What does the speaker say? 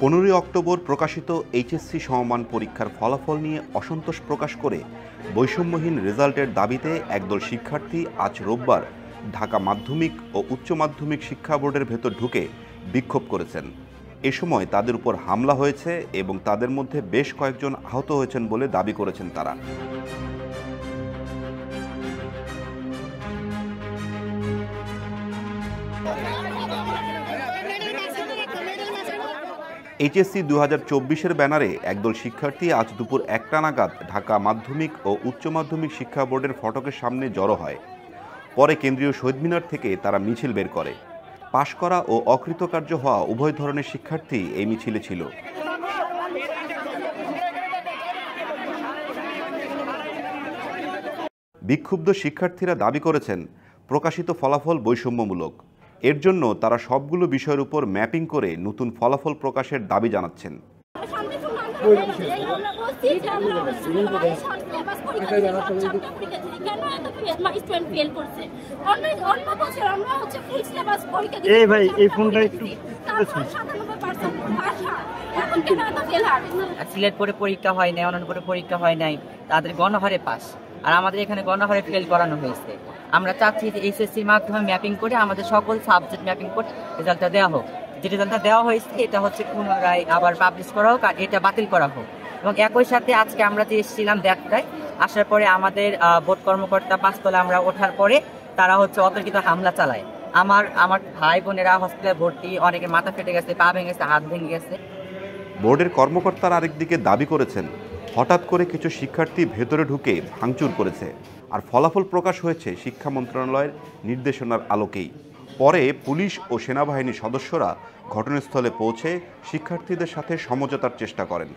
পনেরোই অক্টোবর প্রকাশিত এইচএসসি সমমান পরীক্ষার ফলাফল নিয়ে অসন্তোষ প্রকাশ করে বৈষম্যহীন রেজাল্টের দাবিতে একদল শিক্ষার্থী আজ রোববার ঢাকা মাধ্যমিক ও উচ্চ মাধ্যমিক শিক্ষা বোর্ডের ভেতর ঢুকে বিক্ষোভ করেছেন। এ সময় তাদের উপর হামলা হয়েছে এবং তাদের মধ্যে বেশ কয়েকজন আহত হয়েছেন বলে দাবি করেছেন তারা। এইচএসসি দু হাজার ব্যানারে একদল শিক্ষার্থী আজ দুপুর একটা নাগাদ ঢাকা মাধ্যমিক ও উচ্চ মাধ্যমিক শিক্ষা বোর্ডের ফটকের সামনে জড়ো হয়। পরে কেন্দ্রীয় শহীদ মিনার থেকে তারা মিছিল বের করে। পাশ করা ও অকৃতকার্য হওয়া উভয় ধরনের শিক্ষার্থী এই মিছিলে ছিল। বিক্ষুব্ধ শিক্ষার্থীরা দাবি করেছেন, প্রকাশিত ফলাফল বৈষম্যমূলক। এর জন্য তারা সবগুলো বিষয়ের উপর ম্যাপিং করে নতুন ফলাফল প্রকাশের দাবি জানাচ্ছেন। এই ভাই, এই ফোনটা একটু সিলেট পরে পরীক্ষা হয় নাই পরে পরীক্ষা হয় নাই তাদের গণহারে পাস আর আমাদের এখানে গণহারে ফেল করানো হয়েছে। আমরা চাচ্ছি যে এইচএসসির মাধ্যমে ম্যাপিং করে আমাদের সকল সাবজেক্ট ম্যাপিং করে রেজাল্টটা দেওয়া হোক। যে রেজাল্টটা দেওয়া হয়েছে, এটা হচ্ছে পুনরায় আবার পাবলিশ করা হোক আর এটা বাতিল করা হোক। এবং একই সাথে আজকে আমরা যে এসেছিলাম দেড়টায়, আসার পরে আমাদের বোর্ড কর্মকর্তা পাঁচতলা আমরা ওঠার পরে তারা হচ্ছে অতর্কিত হামলা চালায়। আমার আমার ভাই বোনেরা হসপিটালে ভর্তি অনেকে মাথা ফেটে গেছে, পা ভেঙে গেছে, হাত ভেঙে গেছে। বোর্ডের কর্মকর্তারা আরেকদিকে দাবি করেছেন হঠাৎ করে কিছু শিক্ষার্থী ভেতরে ঢুকে ভাঙচুর করেছে আর ফলাফল প্রকাশ হয়েছে শিক্ষা মন্ত্রণালয়ের নির্দেশনার আলোকেই। পরে পুলিশ ও সেনাবাহিনীর সদস্যরা ঘটনাস্থলে পৌঁছে শিক্ষার্থীদের সাথে সমঝোতার চেষ্টা করেন।